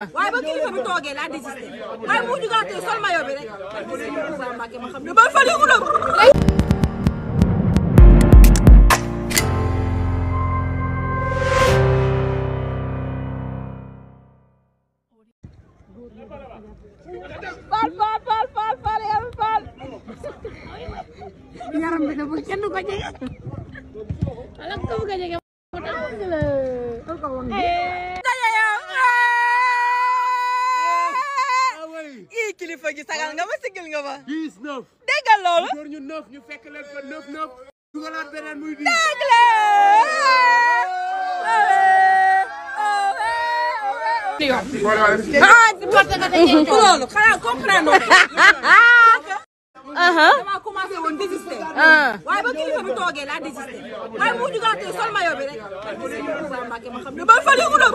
Ah. waaye ba kilifa bi toogee laa désisté waaye bu jugaatee sol maillot bi rek ma xam ne ba fa léegi la yaram bi de bu kenn ko jege. wala ko ko jege. ii kilifa gi sagal nga ma sigil nga ma. dix neuf. déggal loolu. não ñu neuf ñu fekk leen fa neuf neuf. dugalaat beneen muy dix. dégg leen. ah parce que dañuy não. loolu xanaa comprendre dama commencé woon désister. waaye ba kilifa bi toogee laa désister waaye mu dugalaatee sol maillot bi rek. ma xam ne ba fa léegi nag.